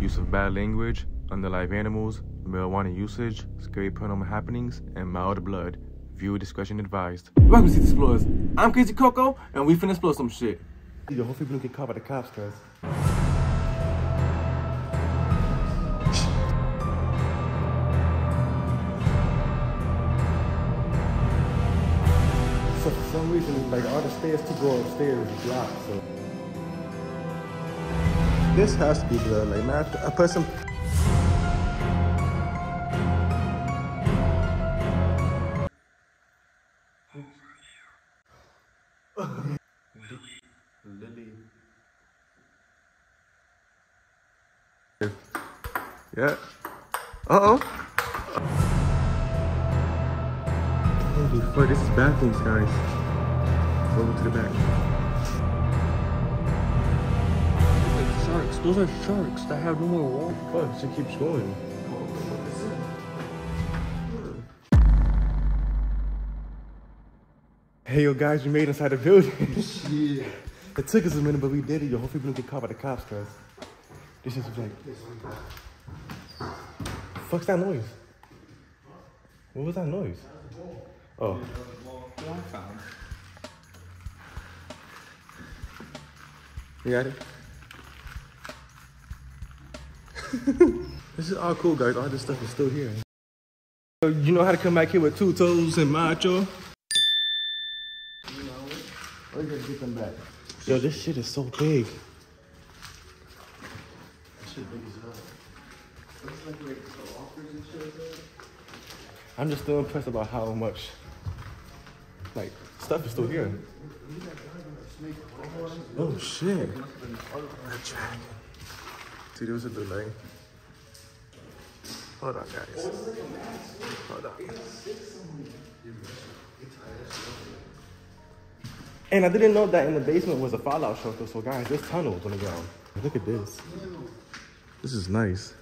use of bad language, unalive animals, marijuana usage, scary paranormal happenings, and mild blood. Viewer discretion advised. Welcome to City Explorers. I'm Crazy Coco, and we finna explore some shit. Yo, hopefully we don't get caught by the cops, cuz. So for some reason, like all the stairs to go upstairs is blocked, so. This has to be blood, like not a person. Lily. Yeah. Uh oh. Holy fuck, this is bad things, guys. Over to the back. Those are sharks that have no more water. Fuck, it keeps going. Hey, yo, guys, we made it inside the building. Shit. it took us a minute, but we did it, yo. Hopefully, we don't get caught by the cops, cuz. This is like. Fuck's that noise? What was that noise? Oh. You got it? this is all cool, guys. All this stuff is still here. So You know how to come back here with two toes and macho? You know Or you gotta get them back. Yo, this shit is so big. Shit big as hell. Looks like like the offers and shit like that. I'm just still impressed about how much, like, stuff is still here. Oh shit. See, there delay. Hold on, guys. Hold on. And I didn't know that in the basement was a fallout shelter. So, guys, this tunnel is on the ground. Look at this. This is nice.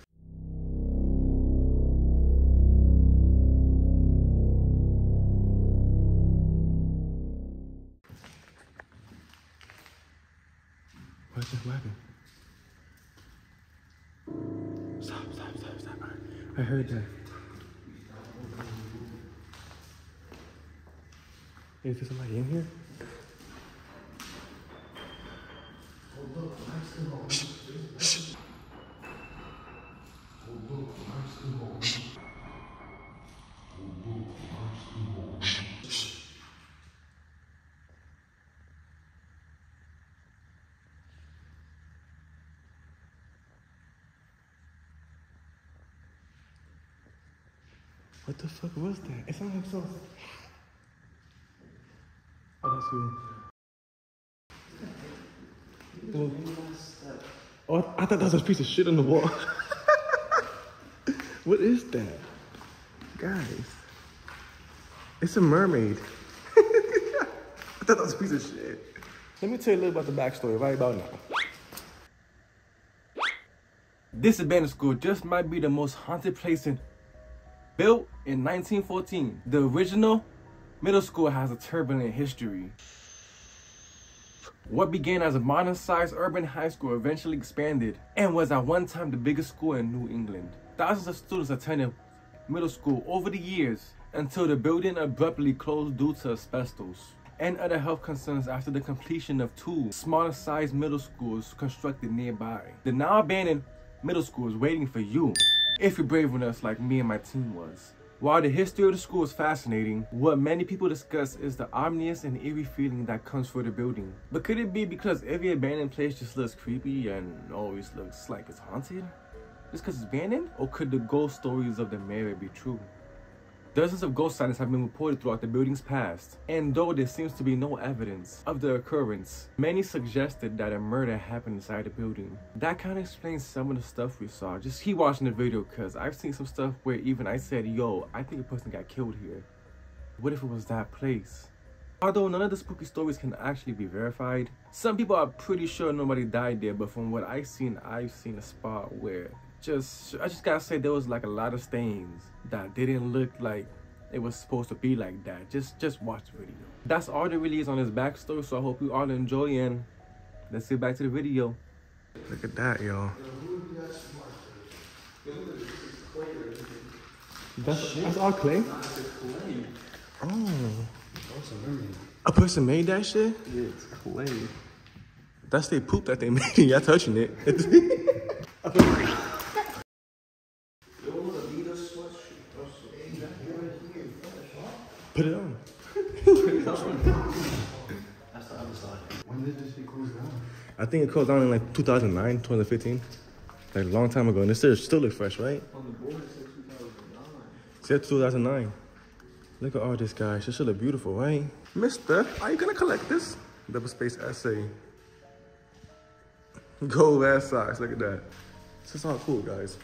Is there somebody in here? Shh, shh. What the fuck was that? It sounded like so. Oh, that's you. Oh, oh, I thought that was a piece of shit on the wall. what is that? Guys, it's a mermaid. I thought that was a piece of shit. Let me tell you a little about the backstory right about now. This abandoned school just might be the most haunted place in Built in 1914, the original middle school has a turbulent history. What began as a modern-sized urban high school eventually expanded and was at one time the biggest school in New England. Thousands of students attended middle school over the years until the building abruptly closed due to asbestos and other health concerns after the completion of two smaller-sized middle schools constructed nearby. The now abandoned middle school is waiting for you if you're brave enough like me and my team was. While the history of the school is fascinating, what many people discuss is the ominous and eerie feeling that comes for the building. But could it be because every abandoned place just looks creepy and always looks like it's haunted? Just because it's abandoned? Or could the ghost stories of the mayor be true? Dozens of ghost sightings have been reported throughout the building's past, and though there seems to be no evidence of the occurrence, many suggested that a murder happened inside the building. That kind of explains some of the stuff we saw. Just keep watching the video cause I've seen some stuff where even I said, yo, I think a person got killed here. What if it was that place? Although none of the spooky stories can actually be verified, some people are pretty sure nobody died there, but from what I've seen, I've seen a spot where just, I just gotta say there was like a lot of stains that didn't look like it was supposed to be like that. Just, just watch the video. That's all there really is on his backstory, so I hope you all enjoy and let's get back to the video. Look at that, y'all. That's, that's all clay? Oh. A person made that shit? Yeah, It's clay. That's their poop that they made. Y'all touching it. Put it on. That's the other side. When did this shit close down? I think it closed down in like 2009, 2015. Like a long time ago. And it still, still look fresh, right? On the board it said 2009. Said 2009. Look at all this, guys. This should look beautiful, right? Mister, are you gonna collect this? Double space essay. Gold ass socks. Look at that. This is all cool, guys.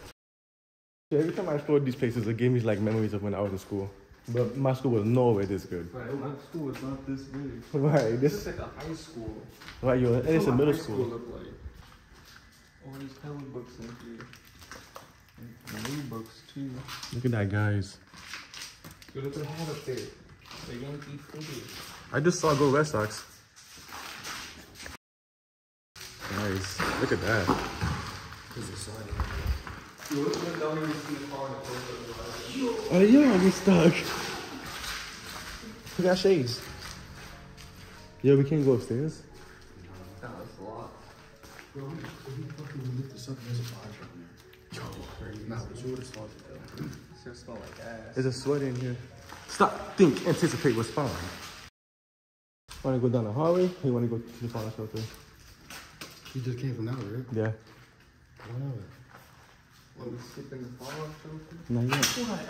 Yeah, every time I explored these places, it gave me like memories of when I was in school. But my school was nowhere this good. Right, my school was not this big. Right, This this is like a high school. right, you and it's a what middle school. look like. All these hella books in here. And new books too. Look at that, guys. Yo, look at hat up there. The Yankee figure. I just saw Go Red Sox. Nice. Look at that. Yo, look at down here, you see the car in the. Oh yeah, we stuck. We got shades. Yo, we can't go upstairs. Nah, it's locked. Bro, we, we fucking lift this up there's a fire from there. Yo, nah, but you would have thought it though. It's just smell like ass. There's a sweat in here. Stop, think, anticipate, respond. Want to go down the hallway? Or you want to go to the fallout shelter? You just came from out, right? Yeah. Whatever. What, we skip in the fallout shelter? Not yet. What.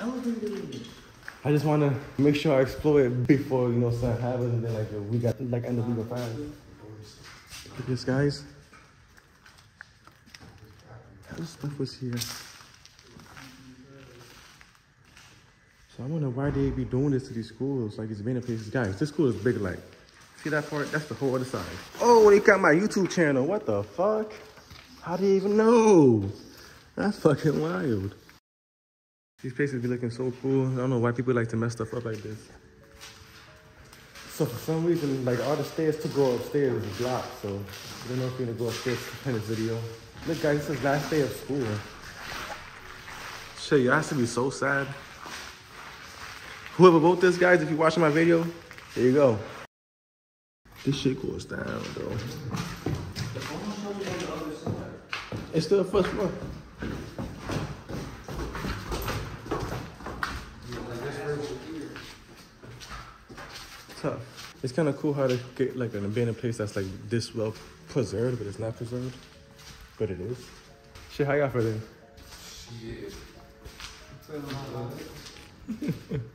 I just want to make sure I explore it before you know something happens, and then like we got like end up leaving fast. Look at this, guys. What stuff was here? So I wonder why they be doing this to these schools, like these abandoned places. Guys, this school is big, like. See that part? That's the whole other side. Oh, they got my YouTube channel. What the fuck? How do you even know? That's fucking wild. These places be looking so cool. I don't know why people like to mess stuff up like this. So for some reason, like all the stairs to go upstairs is blocked. So I don't know if you're gonna go upstairs to end this video. Look guys, this is last day of school. Shit, you has to be so sad. Whoever wrote this, guys, if you're watching my video, there you go. This shit goes down, though. It's still first floor. It's kind of cool how to get like an abandoned place that's like this well preserved, but it's not preserved. But it is. Shit, how y'all feeling? Shit.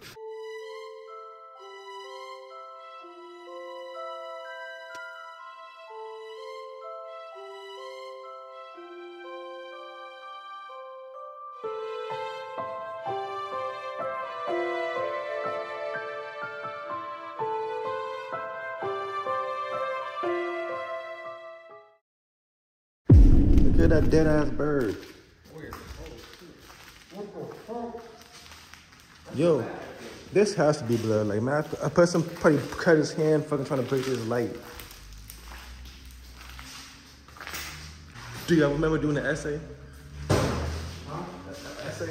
that dead ass bird. Yo, this has to be blood. Like, man, a person probably cut his hand fucking trying to break his light. Do y'all remember doing the essay? Essay?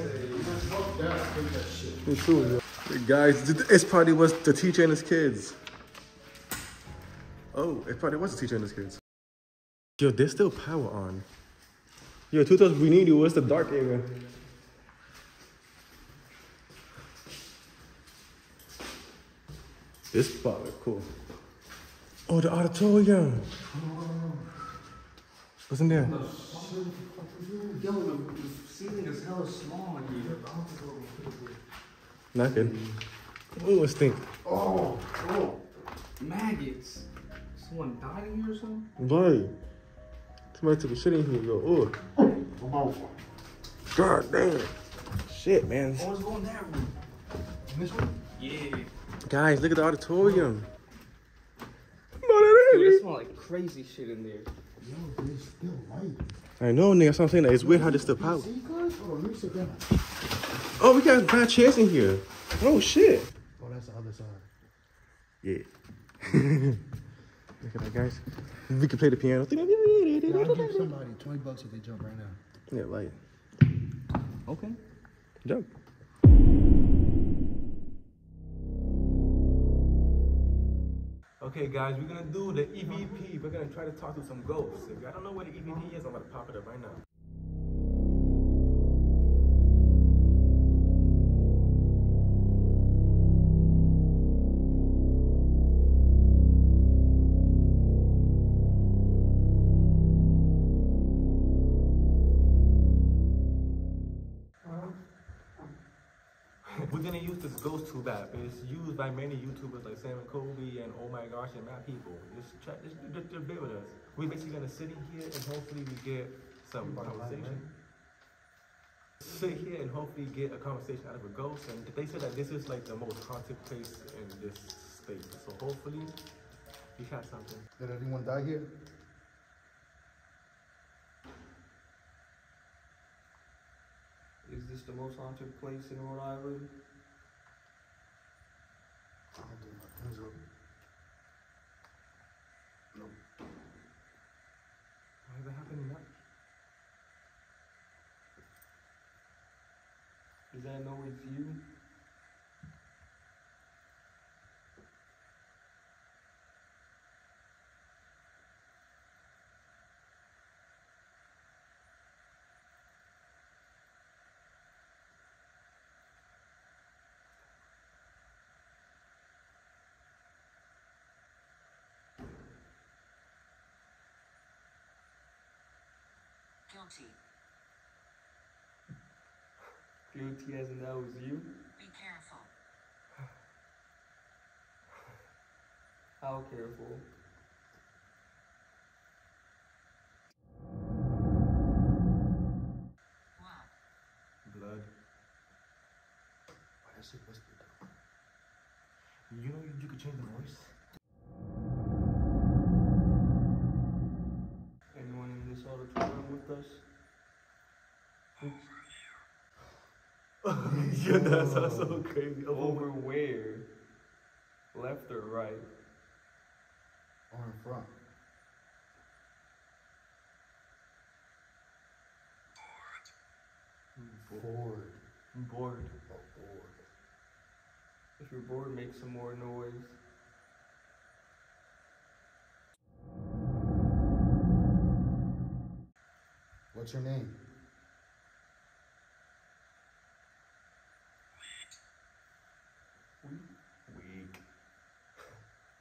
Me too, yo. Guys, it's probably was the teacher and his kids. Oh, it probably was the teacher and his kids. Yo, there's still power on. Yo, Tutos we need you. What's the dark area? This spot look cool. Oh, the auditorium. What's in there? Yo, the, the ceiling is hella small in here. Nothing. Oh, it stink. Oh, oh, maggots. Someone died in here or something? Boy. Somebody took a shit in here, yo. Oh. God damn. Shit, man. Oh, it's going that room. This one? Yeah. Guys, look at the auditorium. No, Yo, that it smell like crazy shit in there. Yo, there's still light. I know, nigga. That's what I'm saying. Like, it's weird how this still power. See, guys? Hold on, let me sit down. Oh, we got bad chairs in here. Oh, shit. Oh, that's the other side. Yeah. Look at that, guys. We can play the piano. Yeah, I'll give somebody 20 bucks if they jump right now. Yeah, like. Okay. Jump. Okay, guys, we're gonna do the EVP. We're gonna try to talk to some ghosts. If y'all don't know what the EVP is, I'm gonna pop it up right now. Used by many YouTubers like Sam and Colby and Oh My Gosh and Mad People. Just try, just, just, just bear with us. We're basically gonna sit in here and hopefully we get some conversation. Sit here and hopefully get a conversation out of a ghost. And they said that this is like the most haunted place in this space. So hopefully we have something. Did anyone die here? Is this the most haunted place in Rhode Island? I don't think my hands up. Nope. Why is it happening now? It's you? Guilty. Guilty as in that was you? Be careful. How careful? What? Blood. Why that shit whispered though? You know you, you could change the voice? Anyone in this auditorium with us? yeah, that sounds so crazy. Over where? Left or right? Or in front? Bored. I'm bored. Oh, forward. If you're bored, make some more noise. What's your name? Weak? Weak.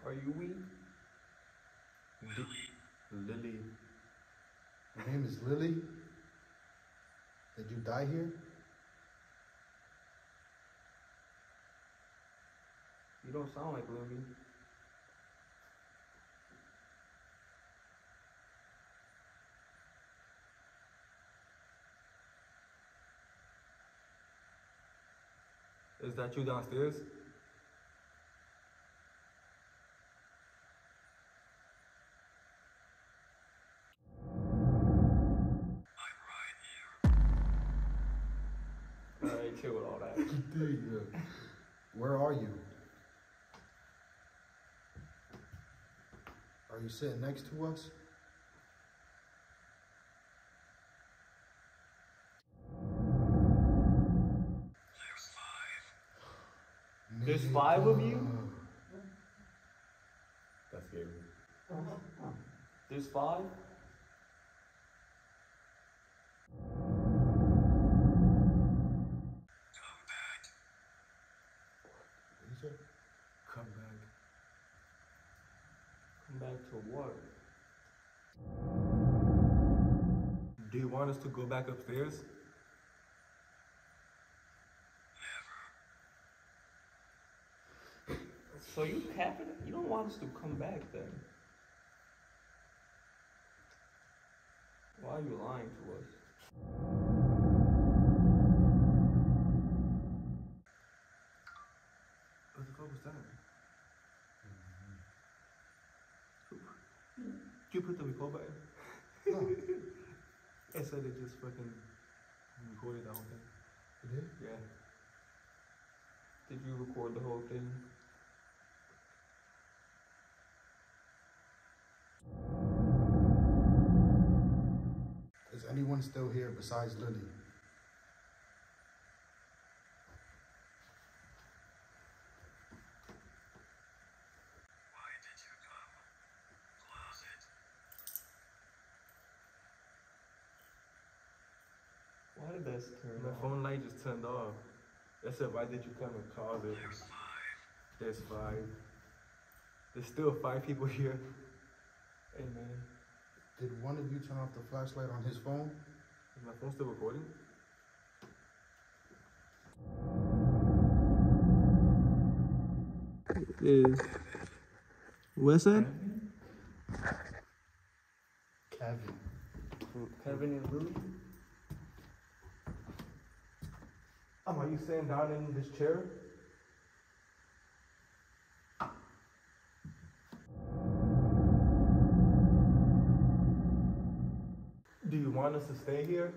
Are you weak? Lily. Your name is Lily? Did you die here? You don't sound like Lily. Is that you downstairs? Are you sitting next to us? There's five of you? That's scary. There's five? What you say? Come back. Come back to what? Do you want us to go back upstairs? So you happen you don't want us to come back then? Why are you lying to us? What the fuck was that? Mm-hmm. Did you put the record button? No. It said it just fucking recorded the whole thing. You did? Yeah. Did you record the whole thing? Is anyone still here besides Lily? That's turned My on. phone light just turned off. They said, why did you come and call it? There's five. There's still five people here. Hey man, Did one of you turn off the flashlight on his phone? is my phone still recording? Is what's that? Kevin. Kevin and Louie? Um, are you sitting down in this chair? Do you want us to stay here?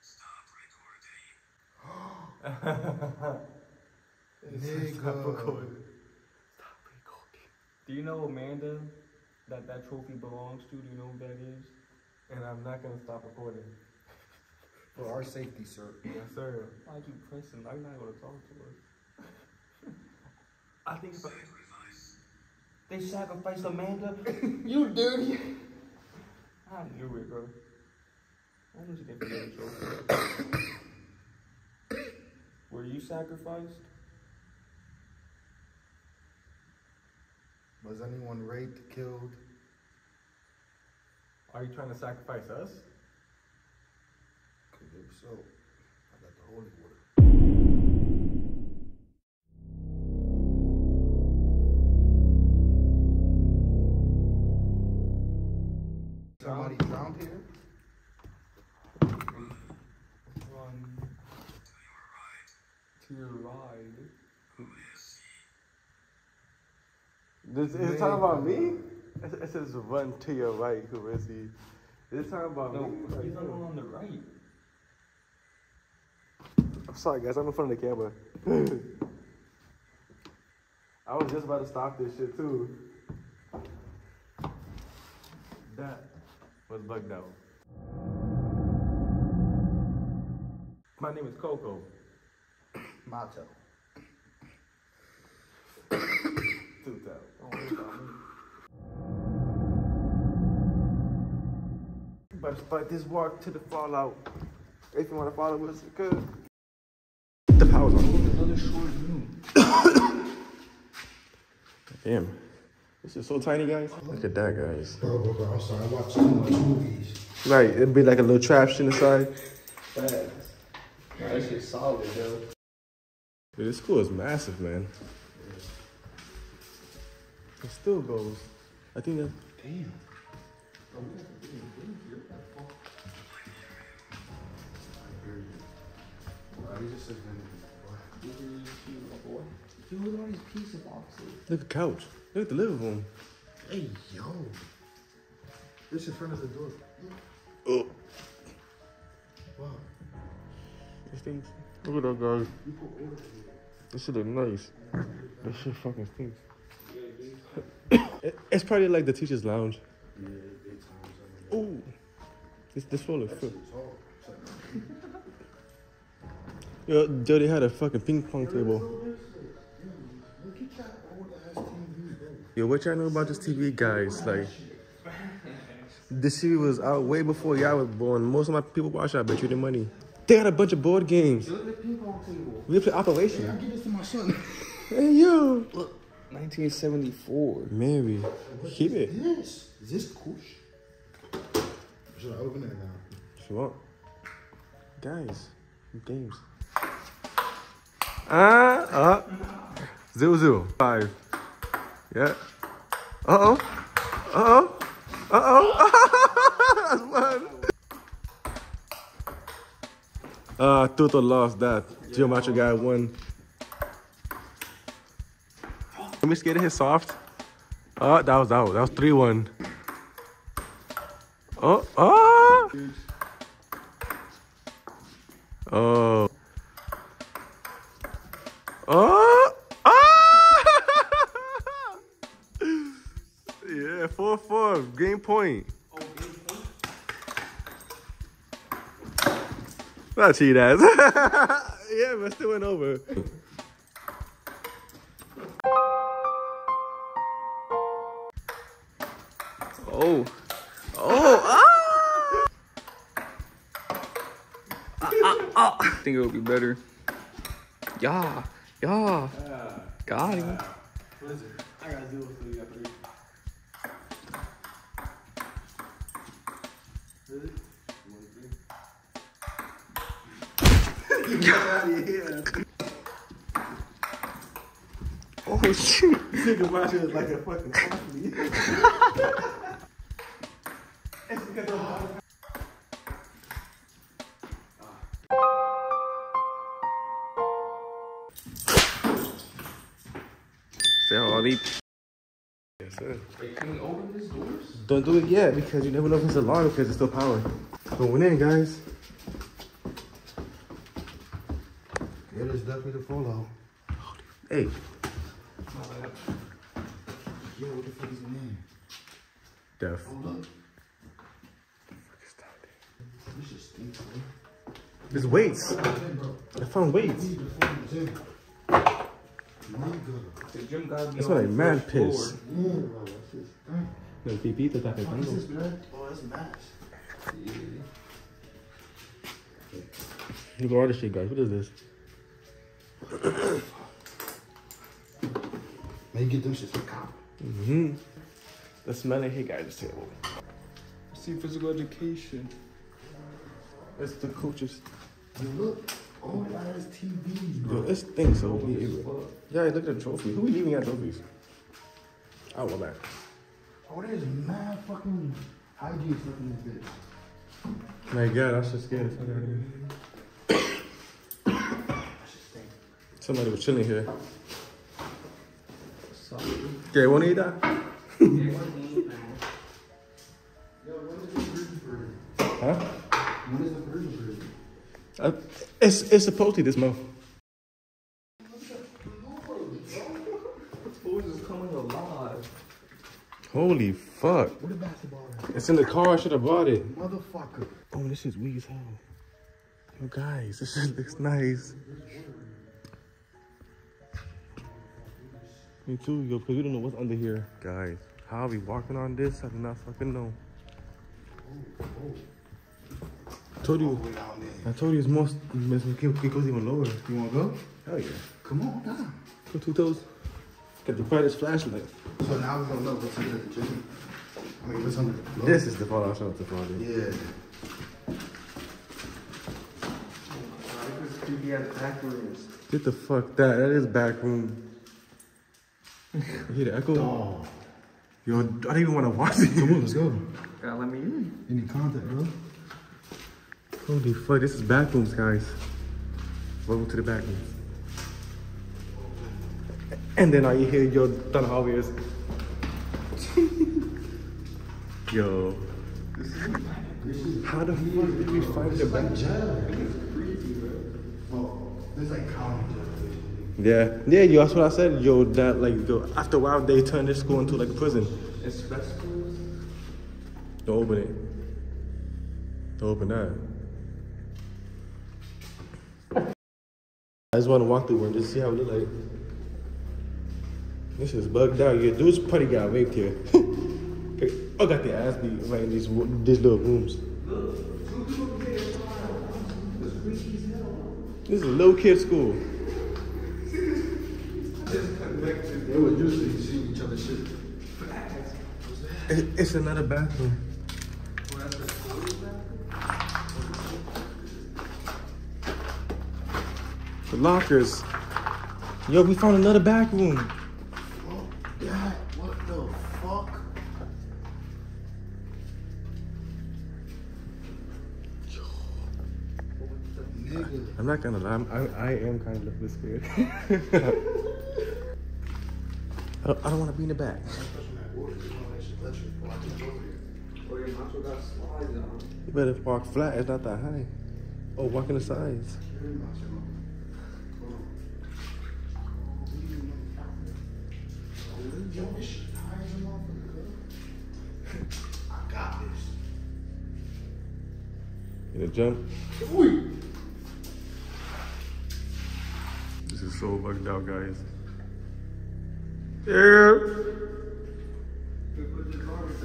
Stop recording. Stop Nigga. recording. Stop recording. Do you know Amanda that that trophy belongs to? Do you know who that is? And I'm not gonna stop recording. For our safety, sir. Yes, sir. Why'd you pressing? I'm not gonna talk to us. I think if I, They sacrificed Amanda. you dirty. I knew it, bro. I knew she could get a trophy. Were you sacrificed? Was anyone raped, killed? Are you trying to sacrifice us? Cause if so, I got the holy water. Somebody drowned here? Run. To your ride. This is it talking about me? It, says run to your right, who is he? Is it talking about No, me? he's the one on the right. I'm sorry, guys. I'm in front of the camera. I was just about to stop this shit too. That was bugged out. My name is Coco. Mato. Two tell. About to start this walk to the fallout. If you want to follow us, good. The power's on. Another short. Damn. This is so tiny, guys. Look at that, guys. Bro, bro, bro, I'm sorry. I watch too much movies. Right, it'd be like a little trap shit inside. Facts. Nah, that shit's solid, yo. Dude, this school is massive, man. It still goes. I think that. Damn. Nah, he just said anything, Dude, look at all these pizza boxes. Look at the couch. Look at the living room. Hey, yo. This in front of the door. Oh. Wow. This thing. Look at that, guys. You put order here. This shit look nice. This shit fucking stinks. It's probably like the teacher's lounge. Yeah, daytime. Ooh. This, this floor looks That good. shit's hard. It's like- Yo, Joe, they had a fucking ping pong table. Look at that old ass TV, bro. Yo, what y'all know about this TV, guys? Like, this TV was out way before y'all was born. Most of my people watch. I bet you the money. They got a bunch of board games. Look at the ping. We play I Operation. give this to my son. Hey yo, 1974. Mary, keep it This is this kush. Should I open it now? want, guys. Games. Ah, uh, zero zero five. Yeah. Uh oh. Uh oh. Uh oh. That's one. Uh, Tuto lost that. Geo Macho guy won. Let me scared to hit soft. Oh, that was out. That was 3 1. Oh, oh. Oh. Oh. Ah! yeah, 4 4. Game point. Not cheat ass. yeah, but still went over. Oh. Oh, ah! Ah, ah, ah. I think it would be better. Yeah, yeah. Got him. Listen, I gotta do it for you this. Really? You want to drink? Get out of here. Oh, shit. Think about it like a fucking athlete. Yes, sir. Can we open these doors? Don't do it yet because you never know if it's alarm because it's still power. Going in, guys. It is definitely the follow. Hey. Yo, what the fuck is in there? Death. Hold up. This shit stinks, bro. There's weights. I found weights. Need the fucking gym. Nigga. The gym gotta be That's on what I the mad first piss. Yeah, bro. That's just. Dang. No, pipito está What is this, man? Oh, that's mass. Yeah. Look at all this shit, guys. What is this? Man, you get them shits for cop. Mm-hmm. The smelling hey guys is terrible. See physical education. It's the coaches. Hey, look. Oh, that is TVs, bro. Yo, this thing so weird. Yeah, look at the trophies. Who even got trophies? Oh, I want oh, that. Oh, there's mad fucking hygiene stuff in this bitch. My God, I should scare the fuck out of me. Somebody was chilling here. Okay, wanna eat that? It's it's supposedly this month. Toys is. Holy fuck! Where the basketball at? It's in the car. I should have bought it. Motherfucker. Oh, this is weak as hell. Yo, guys, this shit looks nice. Me too, yo, because we don't know what's under here. Guys, how are we walking on this? I do not fucking know. I told you, down there. I told you it's most, it goes even lower. You wanna go? Hell yeah. Come on down. Go two toes. Get the brightest flashlight. So now we're gonna know what's under the gym. I mean, what's under the floor. This is the fallout shelter for it. Yeah. creepy ass back rooms. Get the fuck that. That is back room. You hear the echo? Oh. Yo, I don't even want to watch it. Come on, let's go. Gotta let me in. Any contact, bro? Holy fuck, this is bathrooms, guys. Welcome to the bathrooms. And then you hear, yo, Don Harvey is. yo. How the fuck did we find the bathroom? There's like county jail. Yeah, yeah, yo, that's what I said. Yo, that, like, yo, after a while, they turned this school into like a prison. Express schools? Don't open it. Don't open that. I just want to walk through one just see how it look like. This is bugged out. Your dude's probably got raped here. I got the ass beat right in these these little rooms. This is a little kid school. They were usually each other shit. It's another bathroom. The lockers. Yo, we found another back room. Oh, God, what the fuck? Nigga. I'm not gonna lie, I'm, I, I am kind of a little bit scared. I don't, I don't want to be in the back. Or your macho got slides on. You better walk flat, it's not that high. Oh, walk in the sides. I got this. You gonna jump? This is so bugged out, guys. Yeah. We put the garbage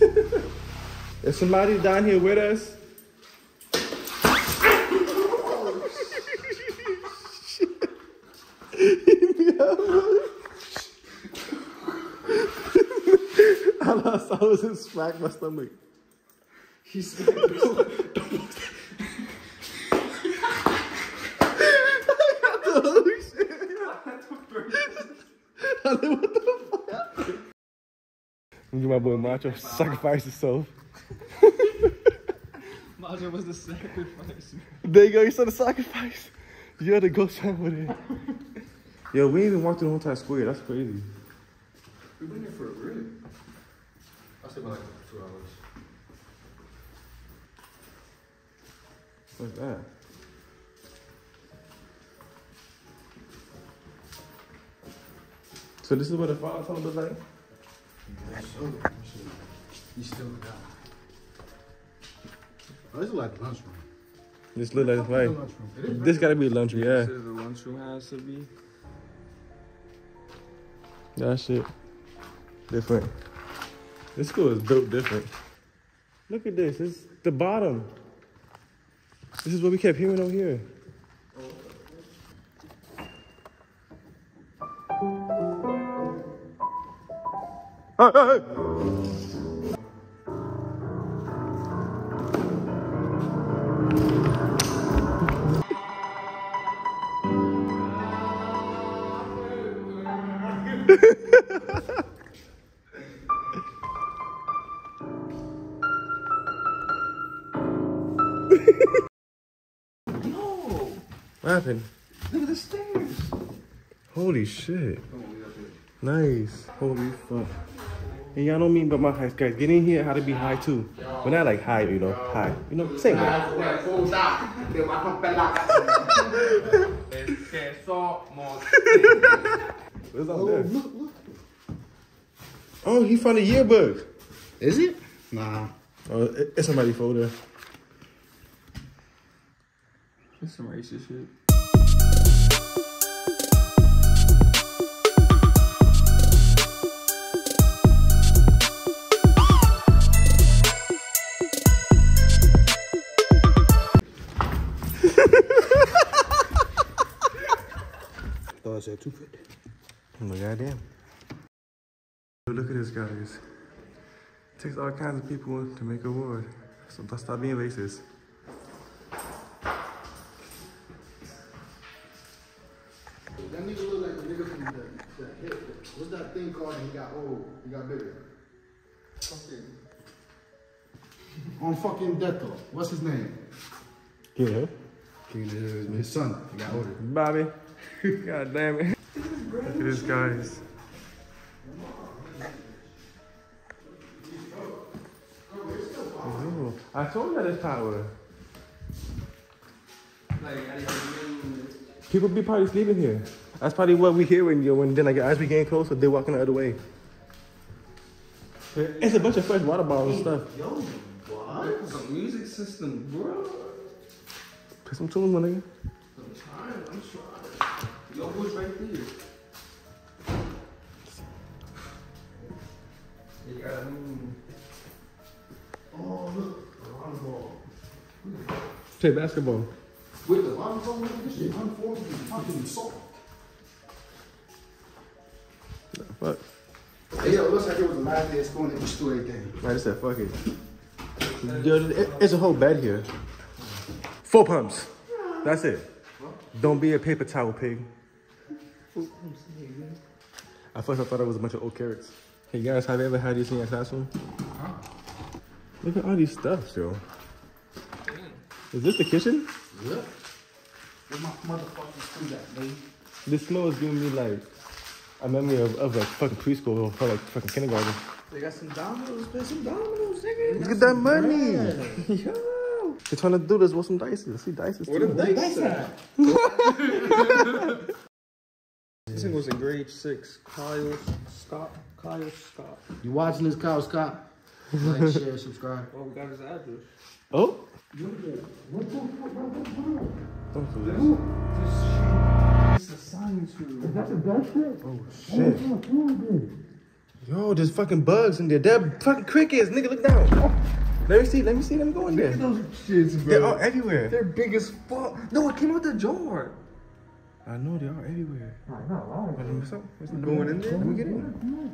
somebody down and step on it. I'll be in the club. Is somebody down here with us? All I saw was him smack my stomach. He's Look at my boy Macho sacrifice himself. Maja was the sacrifice. There you go, you saw the sacrifice. You had to go somewhere it. Yo, we ain't even walked through the whole entire square. That's crazy. We've been here for a really. I say about like two hours. What's that? So this is what the fall tunnel looks like? You still got. Oh, this is like the lunchroom. This look like It's a lunchroom. This gotta be lunch, yeah. The lunchroom has to be. That shit. Different. This school is built different. Look at this. It's the bottom. This is what we kept hearing over here. Hey, hey, hey. What happened? Look at the stairs. Holy shit. Nice. Holy fuck. And y'all know me but my high guys. Get in here how to be high too. But not like high, you know, high. You know, same way. What's up there? Oh, he found a yearbook. Is it? Nah. Oh, it- it's somebody folder. That's some racist shit. Thought I said 250. Oh my goddamn. Look at this, guys. It takes all kinds of people to make a war. So let's stop being racist. That nigga look like the nigga from the, the hit. What's that thing called? He got old. He got bigger. On fucking death though. What's his name? Yeah. His, his son. He got older. Bobby. God damn it. Look at this, guys. I told you that it's power. People be probably sleeping here. That's probably what we hear when you when then like as we getting closer, they're walking the other way. It's a bunch of fresh water bottles and stuff. Yo, what? A music system, bro. Play some tunes, my nigga. I'm trying, I'm trying. Yo, who's right there? You got mm, Play basketball. With the volleyball, look at this shit unfolds and fucking soft. Fuck. Hey, yo, it looks like it was the last day of school and they just threw everything. I just said fuck it. Yo, it- it's a whole bed here. Four pumps. That's it. Don't be a paper towel pig. At first I thought it was a bunch of old carrots. Hey guys, have you ever had these in your classroom? Look at all these stuffs, yo. Is this the kitchen? Yep. Where my motherfucking food at, baby? This smell is giving me like a memory of, of like fucking preschool or like fucking kindergarten. They got some dominoes, play some dominoes, nigga. Look at that money! Yo! They're trying to do this with some dice. I see dice. Where too. the dice at? This thing was in grade six. Kyle Scott. Kyle Scott. You watching this, Kyle Scott? Like, share, subscribe. Oh, we got his address. Oh? Don't do this. It's a science room. That's a that shit? Oh shit. Yo, there's fucking bugs in there. They're fucking crickets, nigga. Look down. Let me see. Let me see them go in there. Look at those shits, bro. They're all everywhere. They're big as fuck. No, it came out the jar. I know they are everywhere. I'm not wrong. Let me- so- what's the- Going in there? Let me get in.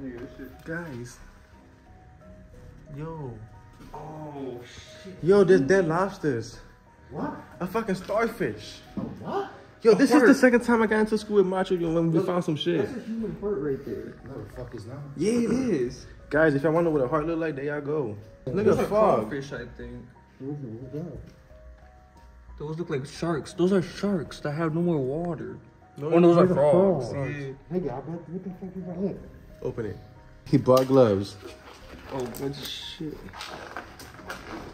Nigga, this shit. Guys. Yo. Oh shit. Yo, there's dead lobsters. What? A fucking starfish. What? Yo, this is the second time I got into school with Macho yo, when we found some shit. That's a human heart right there. No, the fuck is not. Yeah, it is. Guys, if y'all wonder what a heart look like, there y'all go. Look Those at are fog. crawfish, I think. What's that? Those look like sharks. Those are sharks that have no more water. No, oh, those are those are frogs. frogs. Yeah. Nigga, I bet what the fuck is that? Open it. He bought gloves. Oh, good shit.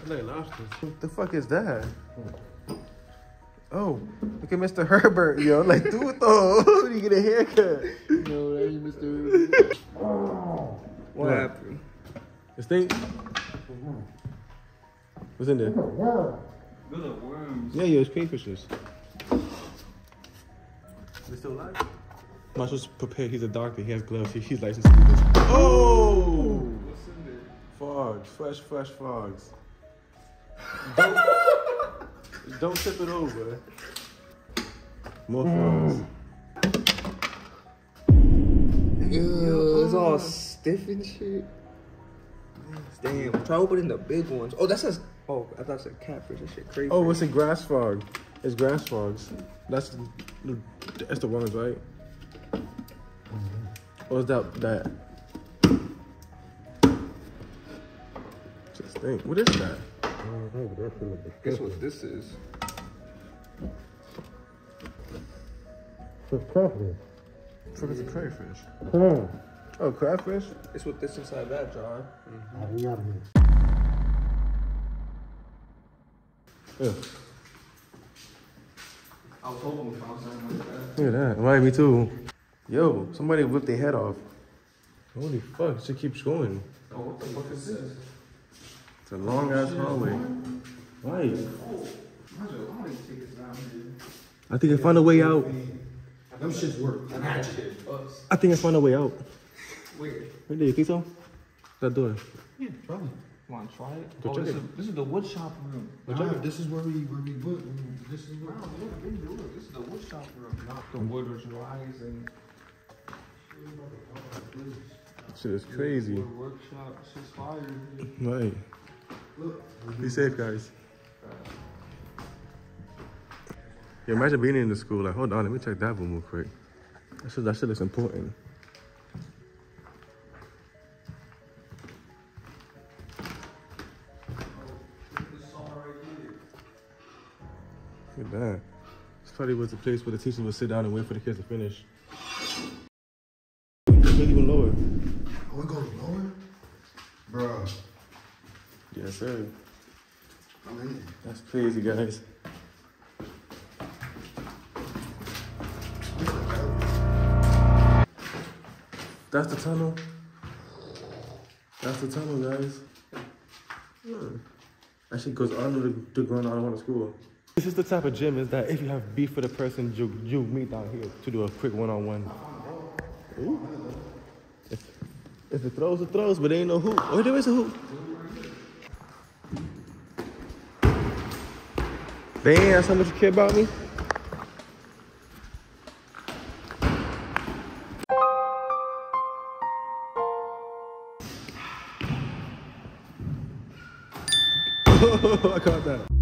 Like lobsters. What the fuck is that? Oh, look at Mr. Herbert, yo. Like, dude, though. Did you get a haircut? No, that ain't Mr. Oh. What What? happened? This thing? What's in there? Yeah. Those are worms. Yeah, yo, it's kingfishers. They still alive? Marshall's prepared. He's a doctor. He has gloves. He, he's licensed to do this. Oh! Frogs. Fresh, fresh frogs. Don't, don't tip it over. More mm. frogs. Ew, it's all stiff and shit. Damn, try opening the big ones. Oh, that says. Oh, I thought it said catfish. That shit crazy. Oh, it's a grass frog. It's grass frogs. That's the, that's the ones, right? Or is that that? Think. What is that? Guess what this is? It's crayfish. Forget the crayfish. Hmm. Oh, crayfish. It's what this inside that John. We got it. Yeah. I was hoping we found something like that. Look at that. Right, me too. Yo, somebody whipped their head off. Holy fuck! It just keeps going. Oh, what the fuck is this? It's a long ass hallway. Right. Imagine a lot of tickets down here. I think I found a way out. Them shits work. That shit bust. I think I found a way out. Weird. There. You think so? That door. Yeah, probably. Want to try it? Go oh, check this it. is, this is the wood shop room. Nah, this is where we where we put. Mm, this is where. Wow, look, they do. This is the wood shop room. Not the hmm. wood was rising. Shit is crazy. Wood workshop. Shit's fire. Right. Be safe, guys. Yeah, imagine being in the school. Like, hold on, let me check that one real quick. That shit, that shit looks important. Look at that. This probably was the place where the teachers would sit down and wait for the kids to finish. It's even lower. Oh, it goes lower? Bro. Yes, sir. Man. That's crazy, guys. That's the tunnel. That's the tunnel, guys. Hmm. That shit goes under the, the ground all around the school. This is the type of gym is that if you have beef with a person, you, you meet down here to do a quick one-on-one. Ooh. If, if it throws, it throws, but there ain't no hoop. Oh, there is a hoop. Damn, that's how much you care about me? I caught that.